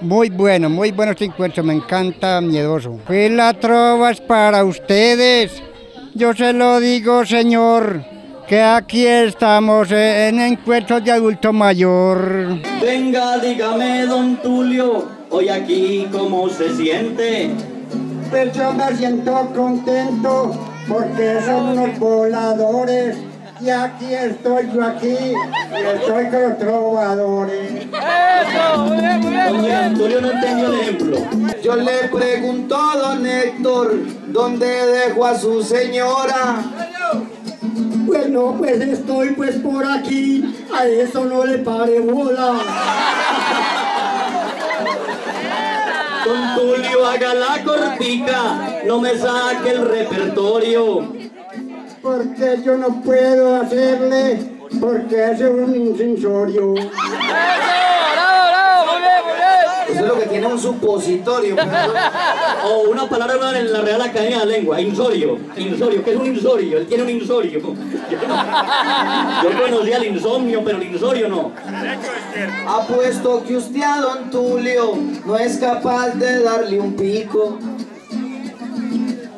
Muy bueno, muy bueno este encuentro, me encanta miedoso. Fui la trova es para ustedes. Yo se lo digo, señor, que aquí estamos en encuentros de adulto mayor. Venga, dígame, don Tulio, hoy aquí cómo se siente. Pues yo me siento contento porque son unos voladores. Y aquí estoy yo aquí, y estoy con los trovadores. Oye, Tulio no el ejemplo. Yo le pregunto a don Héctor, ¿dónde dejó a su señora? Bueno, pues estoy pues por aquí, a eso no le pare bola. Don Tulio, haga la cortica, no me saque el repertorio. Porque yo no puedo hacerle, porque es un incensorio. Eso es lo que tiene un supositorio. O una palabra nueva en la Real Academia de la Lengua, insorio. Insorio, ¿qué es un insorio? Él tiene un insorio. Yo, yo conocía el insomnio, pero el insorio no. Apuesto que usted a don Tulio no es capaz de darle un pico.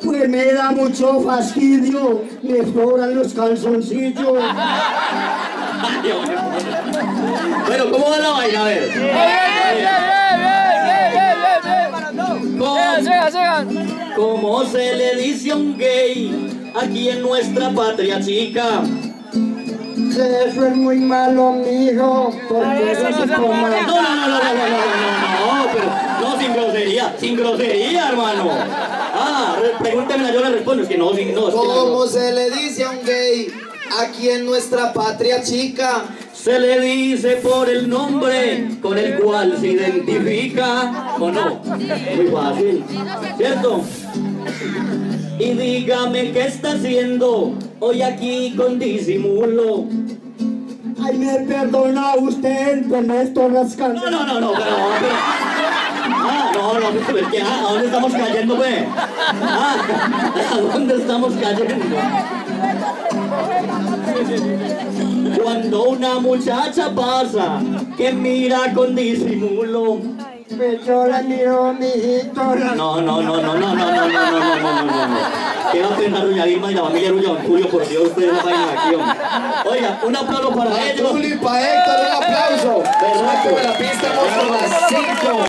Pues me da mucho fastidio, me sobran los calzoncillos. Bueno, ¿cómo va la vaina? A ver. ¿Cómo, cómo se le dice a un gay aquí en nuestra patria chica? Eso es muy malo, mijo, porque eso se. No, no, no, no, no, no, no, no, pero no, sin grosería, sin grosería, hermano. Ah, re- pregúntemela, yo le respondo, es que no, sin, no, es que no. ¿Cómo se le dice a un gay aquí en nuestra patria chica? Se le dice por el nombre con el cual se identifica, ¿o no? Muy fácil, ¿cierto? Y dígame qué está haciendo hoy aquí con disimulo. Ay, me perdona usted, con esto rascando. No, no, no, no, pero, pero- Ah, no, no, pero es que, ah, ¿a dónde estamos cayendo, pues? Ah, ¿a dónde estamos cayendo? Cuando una muchacha pasa que mira con disimulo. Pues yo la miro, mijito. No, no, no, no, no, no, no, no, no, no, no, no, no, no. ¿Qué va a pensar doña Vilma y la familia Rulla Don Julio? Por Dios, ustedes no vayan aquí, hombre. Oiga, un aplauso para ellos. Para Héctor, un aplauso. La pista vamos por las 5.